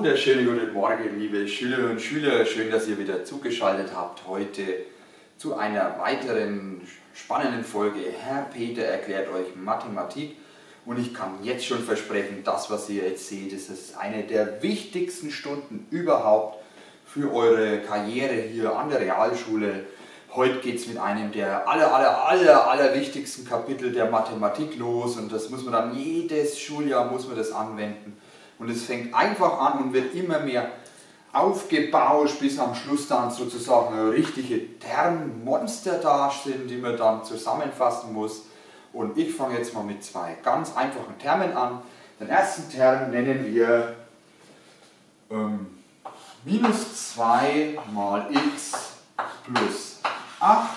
wunderschönen guten Morgen, liebe Schülerinnen und Schüler. Schön, dass ihr wieder zugeschaltet habt heute zu einer weiteren spannenden Folge. Herr Peter erklärt euch Mathematik und ich kann jetzt schon versprechen, das, was ihr jetzt seht, ist eine der wichtigsten Stunden überhaupt für eure Karriere hier an der Realschule. Heute geht es mit einem der aller, aller, aller, aller wichtigsten Kapitel der Mathematik los und das muss man dann jedes Schuljahr muss man das anwenden. Und es fängt einfach an und wird immer mehr aufgebauscht, bis am Schluss dann sozusagen richtige Termmonster da sind, die man dann zusammenfassen muss. Und ich fange jetzt mal mit zwei ganz einfachen Termen an. Den ersten Term nennen wir ähm, minus 2 mal x plus 8.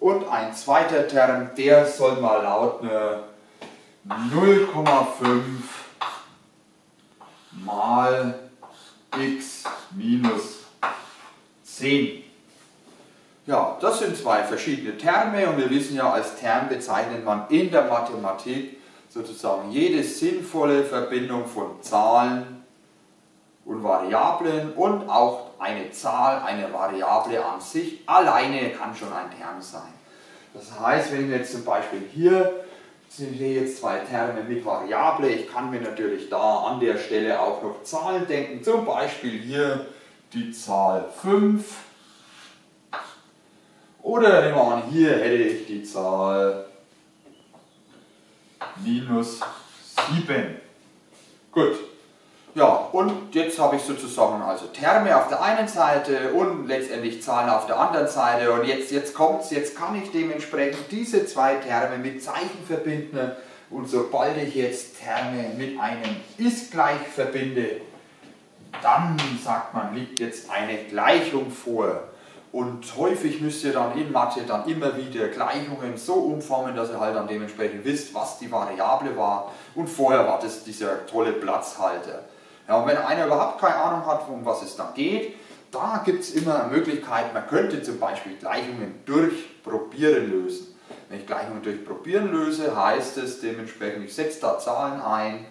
Und ein zweiter Term, der soll mal lauten 0,5 mal x minus 10. Ja, das sind zwei verschiedene Terme und wir wissen ja, als Term bezeichnet man in der Mathematik sozusagen jede sinnvolle Verbindung von Zahlen und Variablen und auch eine Zahl, eine Variable an sich alleine kann schon ein Term sein. Das heißt, wenn wir jetzt zum Beispiel hier sind hier jetzt zwei Terme mit Variable. Ich kann mir natürlich da an der Stelle auch noch Zahlen denken. Zum Beispiel hier die Zahl 5. Oder nehmen wir an, hier hätte ich die Zahl minus 7. Gut, ja, und jetzt habe ich sozusagen also Terme auf der einen Seite und letztendlich Zahlen auf der anderen Seite. Und jetzt, jetzt kommt es, jetzt kann ich dementsprechend diese zwei Terme mit Zeichen verbinden. Und sobald ich jetzt Terme mit einem ist gleich verbinde, dann sagt man, liegt jetzt eine Gleichung vor. Und häufig müsst ihr dann in Mathe dann immer wieder Gleichungen so umformen, dass ihr halt dann dementsprechend wisst, was die Variable war. Und vorher war das dieser tolle Platzhalter. Ja, und wenn einer überhaupt keine Ahnung hat, um was es da geht, da gibt es immer Möglichkeiten, man könnte zum Beispiel Gleichungen durch Probieren lösen. Wenn ich Gleichungen durch Probieren löse, heißt es dementsprechend, ich setze da Zahlen ein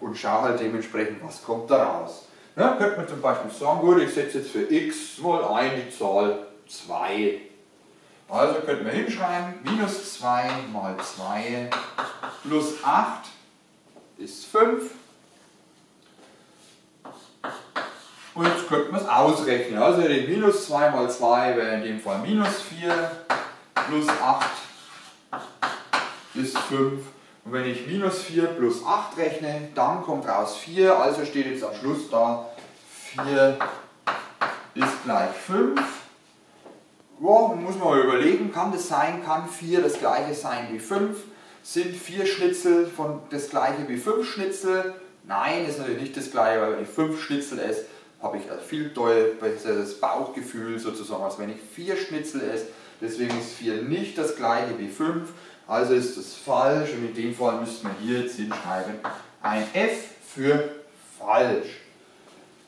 und schaue halt dementsprechend, was kommt da raus. Ja, könnte man zum Beispiel sagen, gut, ich setze jetzt für x mal ein die Zahl 2. Also könnten wir hinschreiben, minus 2 mal 2 plus 8 ist 5 Und jetzt könnte man es ausrechnen. Also die minus 2 mal 2 wäre in dem Fall minus 4 plus 8 ist 5. Und wenn ich minus 4 plus 8 rechne, dann kommt raus 4. Also steht jetzt am Schluss da 4 ist gleich 5. Ja, muss man mal überlegen, kann das sein, kann 4 das gleiche sein wie 5? Sind 4 Schnitzel von das gleiche wie 5 Schnitzel? Nein, ist natürlich nicht das gleiche, weil wenn ich 5 Schnitzel esse, habe ich ein viel besseres Bauchgefühl sozusagen, als wenn ich vier Schnitzel esse. Deswegen ist vier nicht das gleiche wie fünf, also ist das falsch und in dem Fall müsste man hier jetzt hinschreiben ein F für falsch.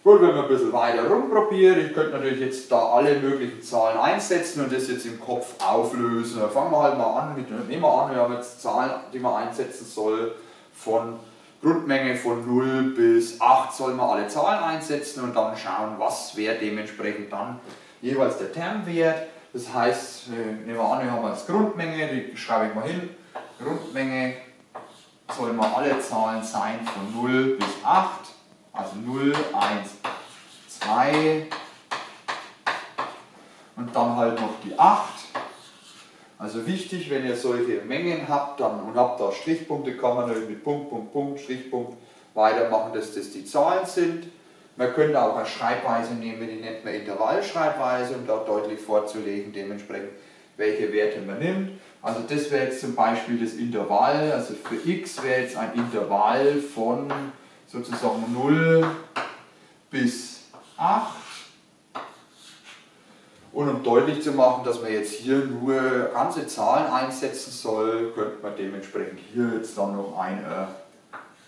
Gut, wenn wir ein bisschen weiter rumprobieren, ich könnte natürlich jetzt da alle möglichen Zahlen einsetzen und das jetzt im Kopf auflösen. fangen wir halt mal an mit, nehmen wir an, wir haben jetzt Zahlen, die man einsetzen soll von Grundmenge von 0 bis 8 soll man alle Zahlen einsetzen und dann schauen, was wäre dementsprechend dann jeweils der Termwert. Das heißt, nehmen wir an, wir haben als Grundmenge, die schreibe ich mal hin, Grundmenge soll mal alle Zahlen sein von 0 bis 8, also 0, 1, 2 und dann halt noch die 8 also wichtig, wenn ihr solche Mengen habt dann, und habt da Strichpunkte, kann man mit Punkt, Punkt, Punkt, Strichpunkt weitermachen, dass das die Zahlen sind. Man könnte auch eine Schreibweise nehmen, die nennt man Intervallschreibweise, um da deutlich vorzulegen, dementsprechend welche Werte man nimmt. Also das wäre jetzt zum Beispiel das Intervall, also für x wäre jetzt ein Intervall von sozusagen 0 bis 8 und um deutlich zu machen, dass man jetzt hier nur ganze Zahlen einsetzen soll, könnte man dementsprechend hier jetzt dann noch ein, äh,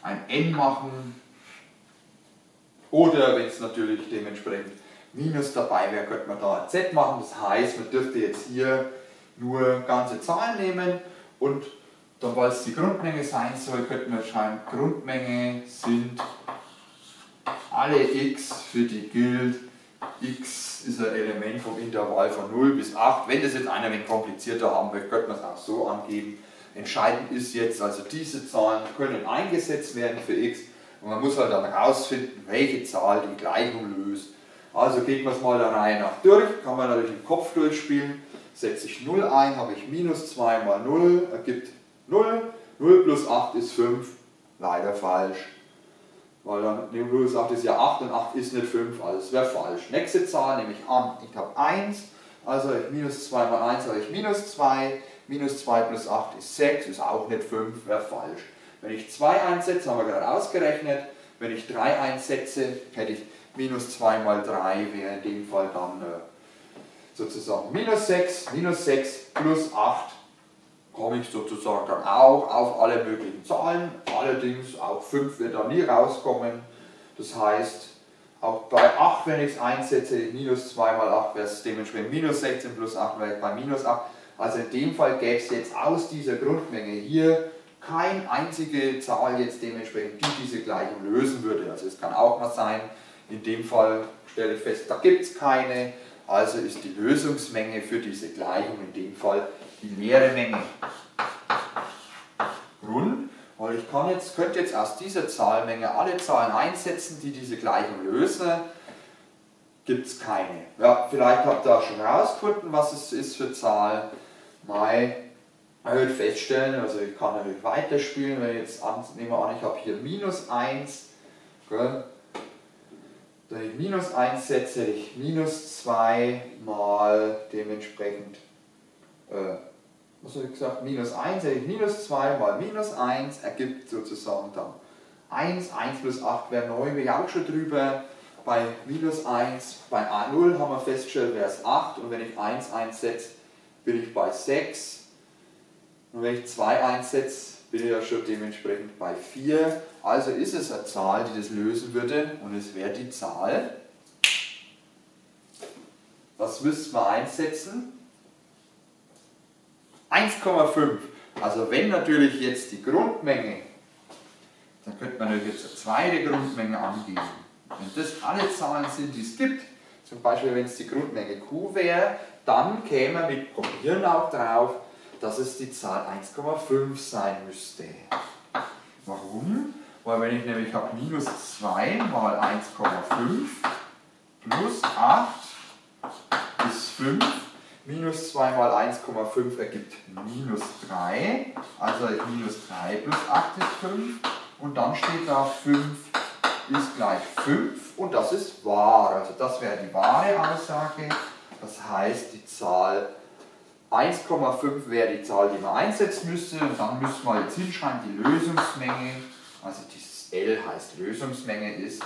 ein n machen. Oder wenn es natürlich dementsprechend Minus dabei wäre, könnte man da ein z machen. Das heißt, man dürfte jetzt hier nur ganze Zahlen nehmen und dann, weil es die Grundmenge sein soll, könnte man schreiben, Grundmenge sind alle x, für die gilt, x ist ein Element vom Intervall von 0 bis 8. Wenn das jetzt einer ein wenig komplizierter haben möchte, könnte man es auch so angeben. Entscheidend ist jetzt, also diese Zahlen können eingesetzt werden für x und man muss halt dann herausfinden, welche Zahl die Gleichung löst. Also gehen wir es mal der Reihe nach durch, kann man natürlich im Kopf durchspielen. Setze ich 0 ein, habe ich minus 2 mal 0, ergibt 0. 0 plus 8 ist 5, leider falsch. Weil dann 0 plus 8 ist ja 8 und 8 ist nicht 5, also es wäre falsch. Nächste Zahl nehme ich an, ich habe 1, also minus 2 mal 1 habe ich minus 2, minus 2 plus 8 ist 6, ist auch nicht 5, wäre falsch. Wenn ich 2 einsetze, haben wir gerade ausgerechnet, wenn ich 3 einsetze, hätte ich minus 2 mal 3, wäre in dem Fall dann äh, sozusagen minus 6, minus 6 plus 8 komme ich sozusagen dann auch auf alle möglichen Zahlen. Allerdings auch 5 wird da nie rauskommen. Das heißt, auch bei 8, wenn ich es einsetze, minus 2 mal 8 wäre es dementsprechend minus 16 plus 8 wäre ich bei minus 8. Also in dem Fall gäbe es jetzt aus dieser Grundmenge hier keine einzige Zahl jetzt dementsprechend, die diese Gleichung lösen würde. Also es kann auch mal sein, in dem Fall stelle ich fest, da gibt es keine, also ist die Lösungsmenge für diese Gleichung in dem Fall die leere Menge. Grund, weil ich kann jetzt, könnte jetzt aus dieser Zahlmenge alle Zahlen einsetzen, die diese Gleichung lösen, gibt es keine. Ja, vielleicht habt ihr auch schon rausgefunden, was es ist für Zahl. Mai erhöht feststellen, also ich kann natürlich weiterspielen, wenn ich jetzt an, nehmen wir an, ich habe hier minus 1, gell? wenn ich minus 1 setze, hätte ich minus 2 mal dementsprechend, äh, was habe ich gesagt, minus 1, hätte ich minus 2 mal minus 1, ergibt sozusagen dann 1, 1 plus 8 wäre 9, bin ich auch schon drüber, bei minus 1, bei 0 haben wir festgestellt, wäre es 8 und wenn ich 1 einsetze, bin ich bei 6 und wenn ich 2 einsetze, bin ich ja schon dementsprechend bei 4. Also ist es eine Zahl, die das lösen würde und es wäre die Zahl. Was müssten wir einsetzen? 1,5. Also wenn natürlich jetzt die Grundmenge, dann könnte man natürlich jetzt eine zweite Grundmenge angeben. Wenn das alle Zahlen sind, die es gibt, zum Beispiel wenn es die Grundmenge Q wäre, dann käme man mit Probieren auch drauf, dass es die Zahl 1,5 sein müsste. Warum? Weil wenn ich nämlich habe minus 2 mal 1,5 plus 8 ist 5, minus 2 mal 1,5 ergibt minus 3, also minus 3 plus 8 ist 5 und dann steht da 5 ist gleich 5 und das ist wahr, also das wäre die wahre Aussage, das heißt die Zahl 1,5 wäre die Zahl, die man einsetzen müsste. Und dann müssen wir jetzt hinschreiben, die Lösungsmenge, also dieses L heißt Lösungsmenge, ist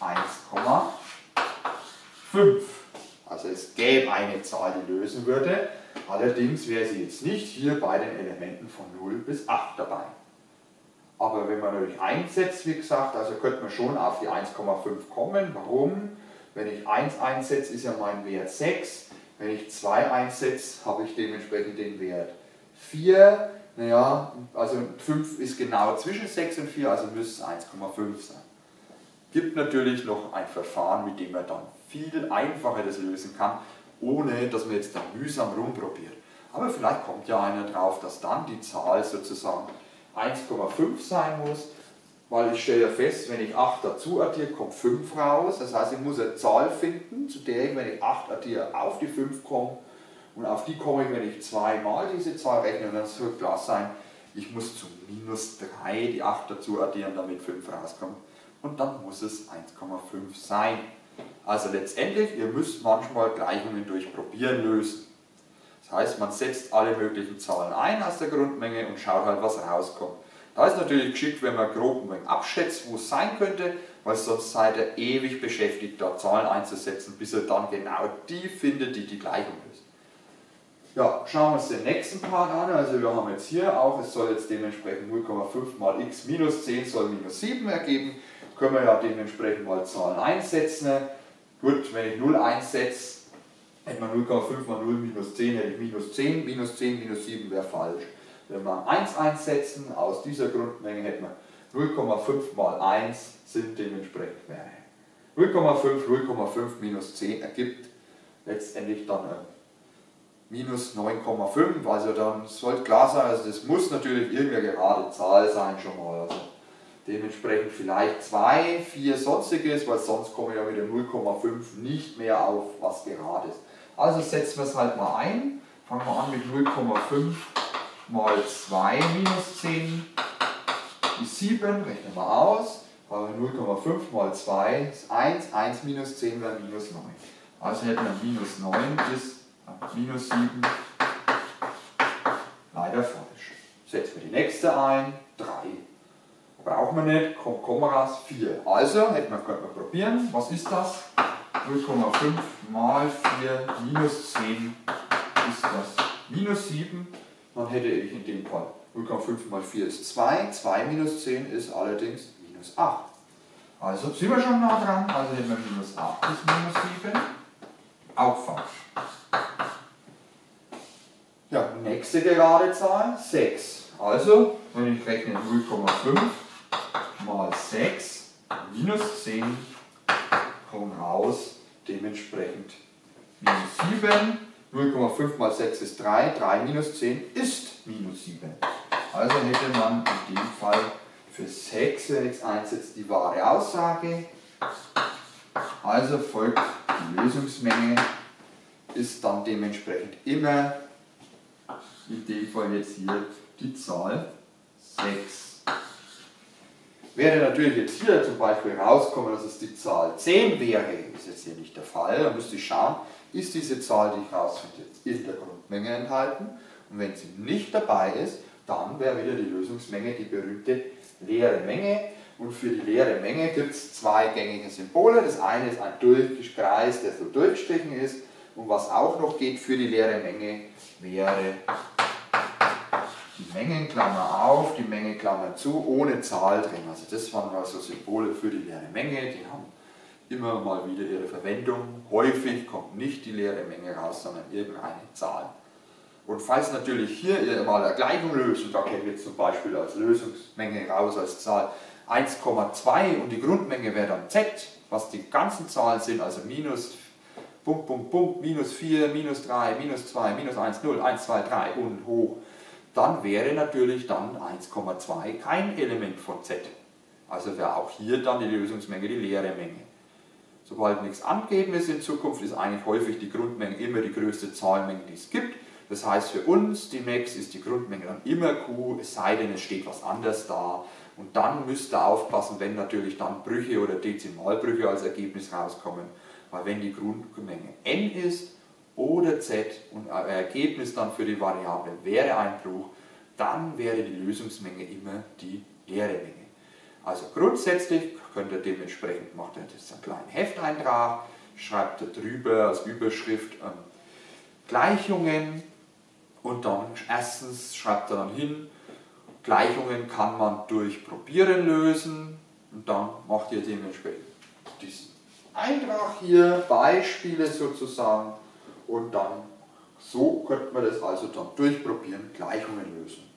1,5. Also es gäbe eine Zahl, die lösen würde. Allerdings wäre sie jetzt nicht hier bei den Elementen von 0 bis 8 dabei. Aber wenn man natürlich einsetzt, wie gesagt, also könnte man schon auf die 1,5 kommen. Warum? Wenn ich 1 einsetze, ist ja mein Wert 6. Wenn ich 2 einsetze, habe ich dementsprechend den Wert 4. Naja, also 5 ist genau zwischen 6 und 4, also müsste es 1,5 sein. Gibt natürlich noch ein Verfahren, mit dem man dann viel einfacher das lösen kann, ohne dass man jetzt da mühsam rumprobiert. Aber vielleicht kommt ja einer drauf, dass dann die Zahl sozusagen 1,5 sein muss weil ich stelle ja fest, wenn ich 8 dazu addiere, kommt 5 raus. Das heißt, ich muss eine Zahl finden, zu der ich, wenn ich 8 addiere, auf die 5 komme. Und auf die komme ich, wenn ich zweimal diese Zahl rechne. Und dann soll klar sein, ich muss zu minus 3 die 8 dazu addieren, damit 5 rauskommt. Und dann muss es 1,5 sein. Also letztendlich, ihr müsst manchmal Gleichungen durch Probieren lösen. Das heißt, man setzt alle möglichen Zahlen ein aus der Grundmenge und schaut halt, was rauskommt. Da ist natürlich geschickt, wenn man grob ein wenig abschätzt, wo es sein könnte, weil sonst seid ihr ewig beschäftigt, da Zahlen einzusetzen, bis ihr dann genau die findet, die die Gleichung löst. Ja, schauen wir uns den nächsten Part an. Also wir haben jetzt hier auch, es soll jetzt dementsprechend 0,5 mal x minus 10 soll minus 7 ergeben. Können wir ja dementsprechend mal Zahlen einsetzen. Gut, wenn ich 0 einsetze, hätte man 0,5 mal 0 minus 10, hätte ich minus 10, minus 10 minus 7 wäre falsch. Wenn wir 1 einsetzen, aus dieser Grundmenge hätten wir 0,5 mal 1 sind dementsprechend wäre 0,5, 0,5 minus 10 ergibt letztendlich dann minus 9,5. Also dann sollte klar sein, also das muss natürlich irgendeine gerade Zahl sein schon mal. Also dementsprechend vielleicht 2, 4 sonstiges, weil sonst komme ich ja mit dem 0,5 nicht mehr auf was gerade ist. Also setzen wir es halt mal ein. Fangen wir an mit 0,5 mal 2 minus 10 ist 7, rechnen wir aus. 0,5 mal 2 ist 1, 1 minus 10 wäre minus 9. Also hätten wir minus 9 ist minus 7. Leider falsch. Setzen wir die nächste ein, 3. Brauchen wir nicht, kommt Komma 4. Also hätten wir, könnten wir probieren, was ist das? 0,5 mal 4 minus 10 ist das minus 7. Dann hätte ich in dem Fall 0,5 mal 4 ist 2, 2 minus 10 ist allerdings minus 8. Also sind wir schon nah dran, also hätten wir minus 8 ist minus 7. Auch falsch. Ja, nächste gerade Zahl, 6. Also, wenn ich rechne 0,5 mal 6 minus 10 kommt raus, dementsprechend minus 7. 0,5 mal 6 ist 3, 3 minus 10 ist minus 7. Also hätte man in dem Fall für 6, wenn ich es einsetze, die wahre Aussage. Also folgt die Lösungsmenge ist dann dementsprechend immer, in dem Fall jetzt hier, die Zahl 6. Wäre natürlich jetzt hier zum Beispiel rauskommen, dass es die Zahl 10 wäre, ist jetzt hier nicht der Fall, dann müsste ich schauen, ist diese Zahl, die ich rausfinde, in der Grundmenge enthalten? Und wenn sie nicht dabei ist, dann wäre wieder die Lösungsmenge die berühmte leere Menge. Und für die leere Menge gibt es zwei gängige Symbole. Das eine ist ein Durchkreis, der so durchgestrichen ist. Und was auch noch geht für die leere Menge wäre die Mengenklammer auf, die Mengenklammer zu, ohne Zahl drin. Also das waren also Symbole für die leere Menge, die haben immer mal wieder ihre Verwendung. Häufig kommt nicht die leere Menge raus, sondern irgendeine Zahl. Und falls natürlich hier ihr mal eine Gleichung löst, und da käme jetzt zum Beispiel als Lösungsmenge raus als Zahl 1,2 und die Grundmenge wäre dann z, was die ganzen Zahlen sind, also minus Punkt, Punkt, Punkt, minus 4, minus 3, minus 2, minus 1, 0, 1, 2, 3 und hoch, dann wäre natürlich dann 1,2 kein Element von z. Also wäre auch hier dann die Lösungsmenge die leere Menge. Sobald nichts angegeben ist in Zukunft, ist eigentlich häufig die Grundmenge immer die größte Zahlenmenge, die es gibt. Das heißt für uns, die Max, ist die Grundmenge dann immer Q, es sei denn, es steht was anderes da. Und dann müsst ihr aufpassen, wenn natürlich dann Brüche oder Dezimalbrüche als Ergebnis rauskommen, weil wenn die Grundmenge n ist oder z und Ergebnis dann für die Variable wäre ein Bruch, dann wäre die Lösungsmenge immer die leere Menge. Also grundsätzlich könnt ihr dementsprechend, macht ihr das einen kleinen Hefteintrag, schreibt da drüber als Überschrift ähm, Gleichungen und dann erstens schreibt er dann hin, Gleichungen kann man durch Probieren lösen und dann macht ihr dementsprechend diesen Eintrag hier, Beispiele sozusagen und dann so könnte man das also dann durchprobieren, Gleichungen lösen.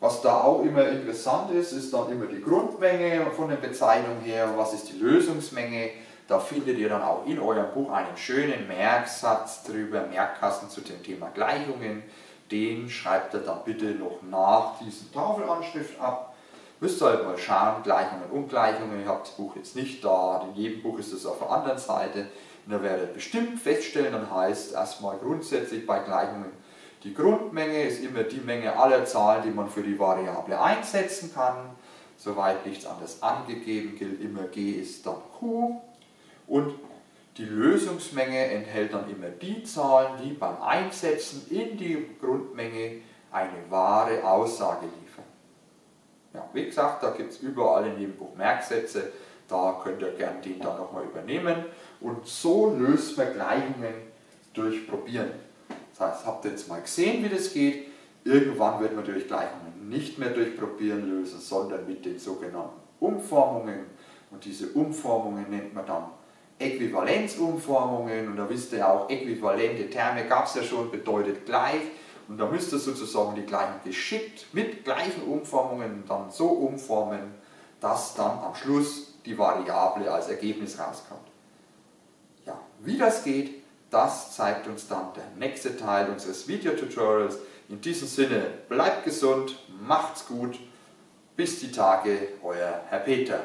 Was da auch immer interessant ist, ist dann immer die Grundmenge von der Bezeichnung her, was ist die Lösungsmenge. Da findet ihr dann auch in eurem Buch einen schönen Merksatz drüber, Merkkasten zu dem Thema Gleichungen. Den schreibt ihr dann bitte noch nach diesen Tafelanschrift ab Müsst ihr halt mal schauen, Gleichungen und Ungleichungen. Ich habe das Buch jetzt nicht da, in jedem Buch ist es auf der anderen Seite. Und da werdet ihr bestimmt feststellen, dann heißt erstmal grundsätzlich bei Gleichungen, die Grundmenge ist immer die Menge aller Zahlen, die man für die Variable einsetzen kann. Soweit nichts anderes angegeben gilt, immer g ist dann q. Und die Lösungsmenge enthält dann immer die Zahlen, die beim Einsetzen in die Grundmenge eine wahre Aussage liefern. Ja, wie gesagt, da gibt es überall in jedem Buch Merksätze, da könnt ihr gerne den dann nochmal übernehmen. Und so löst man Gleichungen durch Probieren. Das heißt, habt ihr jetzt mal gesehen, wie das geht. Irgendwann wird man natürlich Gleichungen nicht mehr durch Probieren lösen, sondern mit den sogenannten Umformungen. Und diese Umformungen nennt man dann Äquivalenzumformungen. Und da wisst ihr auch, äquivalente Terme gab es ja schon, bedeutet gleich. Und da müsst ihr sozusagen die gleichen geschickt mit gleichen Umformungen dann so umformen, dass dann am Schluss die Variable als Ergebnis rauskommt. Ja, wie das geht, das zeigt uns dann der nächste Teil unseres Videotutorials. In diesem Sinne, bleibt gesund, macht's gut, bis die Tage, euer Herr Peter.